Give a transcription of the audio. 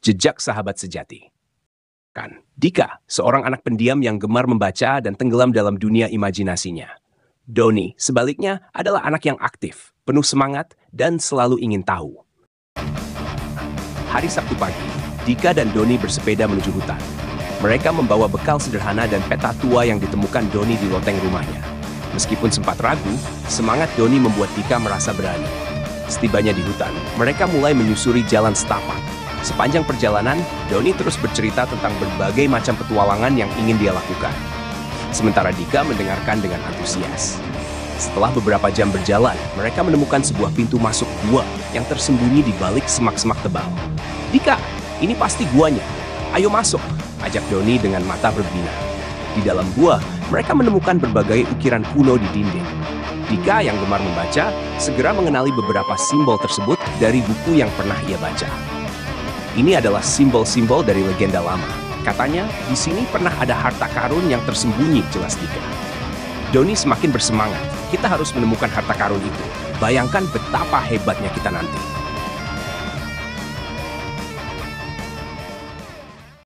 Jejak Sahabat Sejati. Kan, Dika, seorang anak pendiam yang gemar membaca dan tenggelam dalam dunia imajinasinya. Doni, sebaliknya, adalah anak yang aktif, penuh semangat, dan selalu ingin tahu. Hari Sabtu pagi, Dika dan Doni bersepeda menuju hutan. Mereka membawa bekal sederhana dan peta tua yang ditemukan Doni di loteng rumahnya. Meskipun sempat ragu, semangat Doni membuat Dika merasa berani. Setibanya di hutan, mereka mulai menyusuri jalan setapak Sepanjang perjalanan, Doni terus bercerita tentang berbagai macam petualangan yang ingin dia lakukan. Sementara Dika mendengarkan dengan antusias. Setelah beberapa jam berjalan, mereka menemukan sebuah pintu masuk gua yang tersembunyi di balik semak-semak tebal. Dika, ini pasti guanya. Ayo masuk, ajak Doni dengan mata berbinar. Di dalam gua, mereka menemukan berbagai ukiran kuno di dinding. Dika yang gemar membaca, segera mengenali beberapa simbol tersebut dari buku yang pernah ia baca. Ini adalah simbol-simbol dari legenda lama. Katanya, di sini pernah ada harta karun yang tersembunyi jelas Dika. Doni semakin bersemangat. Kita harus menemukan harta karun itu. Bayangkan betapa hebatnya kita nanti.